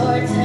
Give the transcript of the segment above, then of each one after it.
swords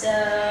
So